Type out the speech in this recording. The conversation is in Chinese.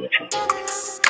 也是。